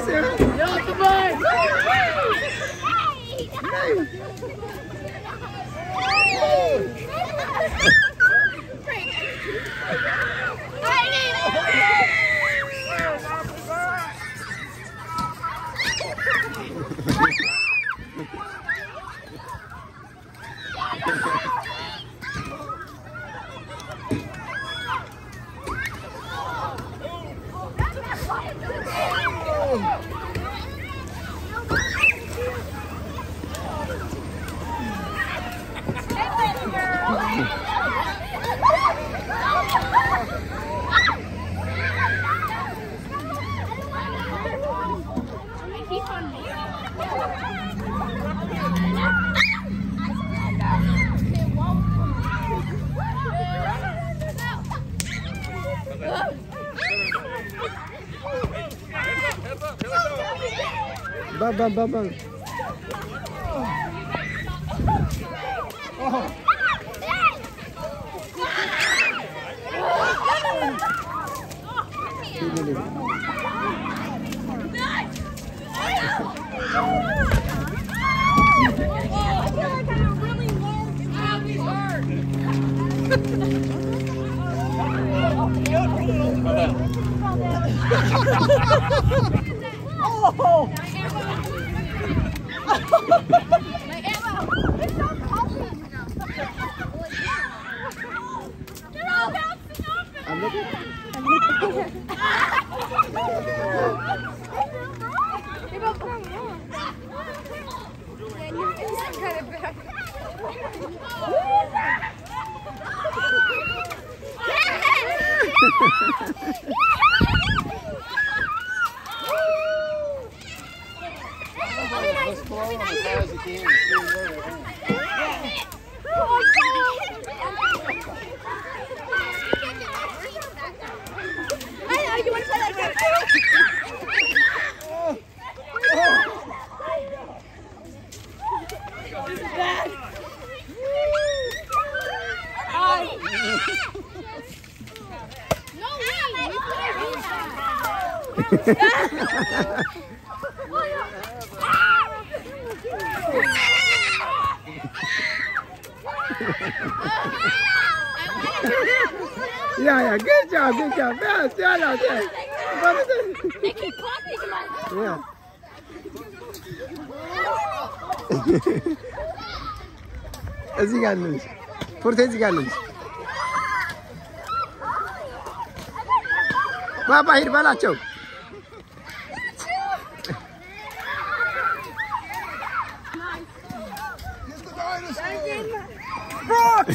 Sarah. Bang, bang, bang, bang. Sini ni. Ambil tu. As No way! You can't. Yeah, yeah. Good job, good job. Yeah, stand out there. What is it? They keep popping my Yeah. እዚህ ጋር አለች። ፖርቴ እዚህ ጋር አለች። ባባ ሂድ በላቸው።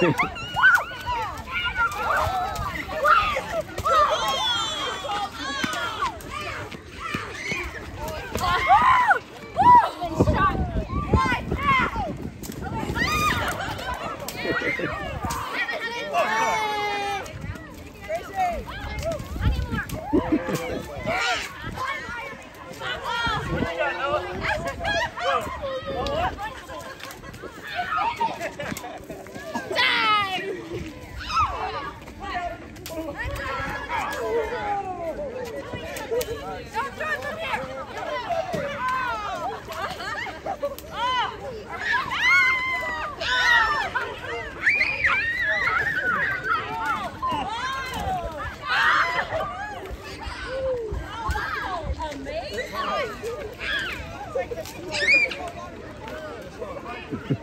Dang!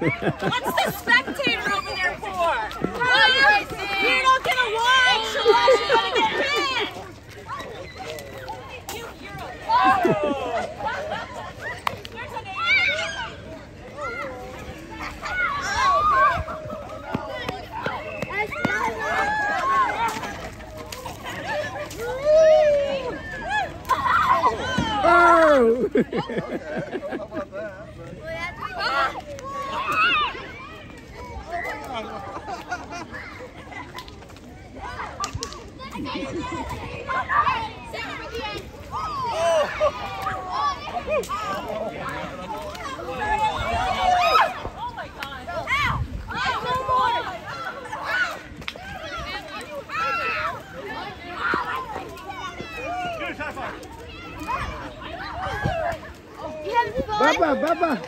What's the spectator over there for? Huh? You're not gonna watch unless you're gonna get hit. You, you're a- Oh! Baba, Baba.